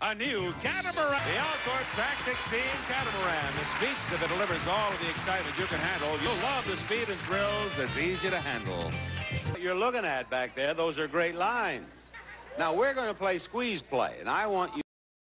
a new catamaran. The Alcor Track 16 catamaran, the speedster that delivers all of the excitement you can handle. You'll love the speed and thrills It's easy to handle. What you're looking at back there, those are great lines. Now, we're going to play squeeze play, and I want you